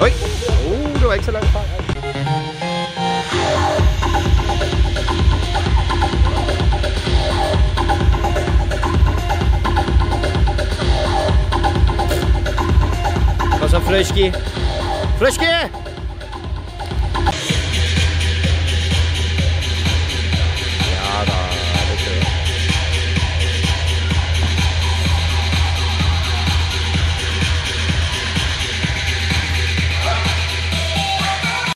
Øj! Uh, det var ikke så langt fra. Og så Frøski. Frøski!